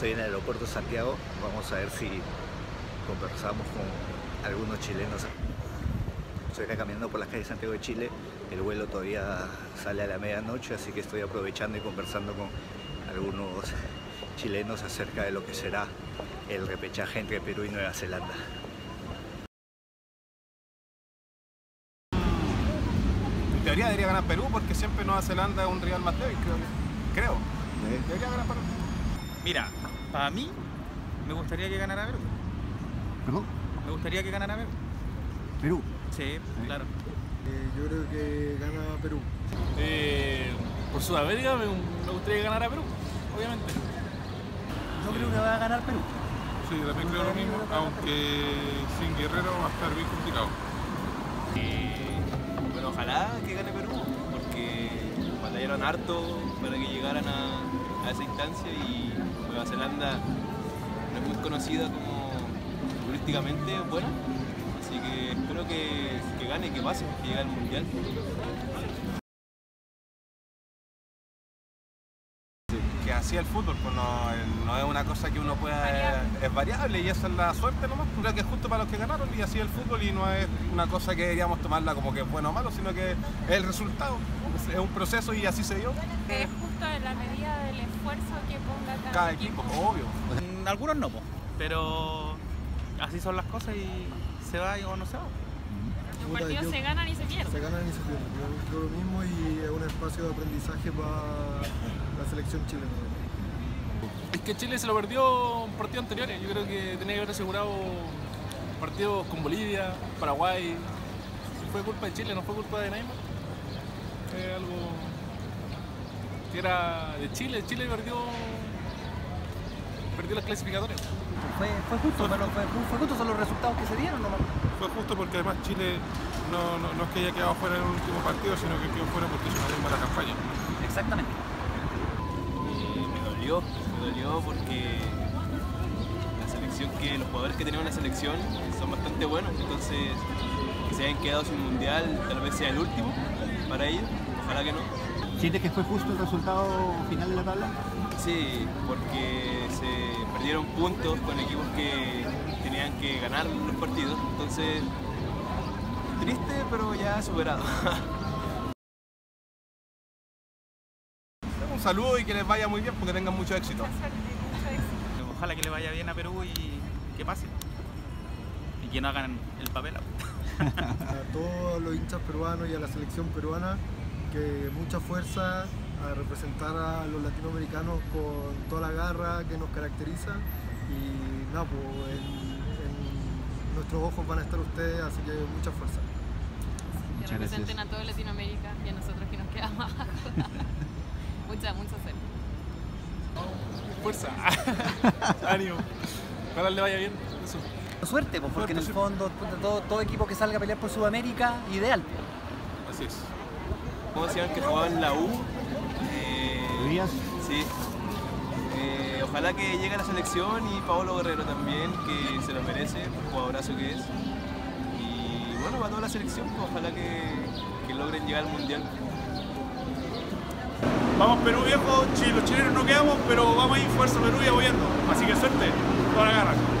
Estoy en el aeropuerto de Santiago. Vamos a ver si conversamos con algunos chilenos. Estoy acá caminando por las calles de Santiago de Chile. El vuelo todavía sale a la medianoche, así que estoy aprovechando y conversando con algunos chilenos acerca de lo que será el repechaje entre Perú y Nueva Zelanda. En teoría debería ganar Perú porque siempre Nueva Zelanda es un rival más débil, creo. Creo. Debería ganar Perú. Mira, para mí me gustaría que ganara Perú. ¿Perú? Me gustaría que ganara Perú. Perú. Sí, claro. Eh, yo creo que gana Perú. Eh, por Sudamérica me, me gustaría que ganara Perú, obviamente. Yo creo que va a ganar Perú. Sí, también creo lo mismo, aunque sin Guerrero va a estar bien complicado. Bueno, ojalá que gane Perú, porque batallaron harto para que llegaran a, a esa instancia y Nueva Zelanda es muy conocida como turísticamente buena. Así que espero que, que gane, que pase, que llegue al Mundial. Así el fútbol, pues no, no es una cosa que uno pueda. Es variable y esa es la suerte nomás. Creo que es justo para los que ganaron y así el fútbol y no es una cosa que deberíamos tomarla como que es bueno o malo, sino que es el resultado. Es un proceso y así se dio. Que es justo en la medida del esfuerzo que ponga cada, Cada equipo, obvio. Mm, Algunos no, pero así son las cosas y se va o no se va. Los Puta, partidos yo- se ganan y se pierden. Se ganan y se pierden. Yo creo lo mismo y es un espacio de aprendizaje para la selección chilena. Es que Chile se lo perdió en partidos anteriores. Yo creo que tenía que haber asegurado partidos con Bolivia, Paraguay. Fue culpa de Chile, no fue culpa de Neymar. Fue algo que era de Chile. Chile perdió, perdió las clasificatorias. Fue, fue justo, pero fue, fue justo son los resultados que se dieron nomás. Fue justo porque además Chile no, no, no es que haya quedado fuera en el último partido, sino que quedó fuera porque hizo una mala campaña. Exactamente. Y me dolió, me dolió porque la selección que los jugadores que tenían la selección son bastante buenos, entonces que se hayan quedado sin mundial tal vez sea el último para ellos, ojalá que no. ¿Sientes que fue justo el resultado final de la tabla? Sí, porque se perdieron puntos con equipos que tenían que ganar los partidos, entonces triste pero ya superado. Un saludo y que les vaya muy bien porque tengan mucho éxito. Mucha suerte, mucho éxito. Ojalá que le vaya bien a Perú y que pase. Y que no hagan el papel. A todos los hinchas peruanos y a la selección peruana, que mucha fuerza a representar a los latinoamericanos con toda la garra que nos caracteriza. Y nada, pues en, en nuestros ojos van a estar ustedes, así que mucha fuerza. Que Muchas representen gracias. a toda Latinoamérica y a nosotros que nos quedamos abajo. mucha, mucha suerte. Fuerza, ánimo. Ojalá le vaya bien. Eso. Suerte, pues, porque en el fondo todo, todo equipo que salga a pelear por Sudamérica, ideal. Así es. ¿Cómo se llama el que jugaba en la U? Eh, Díaz. Sí. Eh, ojalá que llegue a la selección y Paolo Guerrero también, que se lo merece, un jugadorazo que es. Y bueno, para toda la selección, pues, ojalá que, que logren llegar al Mundial. Vamos Perú viejo, los chilenos no quedamos, pero vamos a ir fuerza Perú y apoyando. Así que suerte, toda la garra.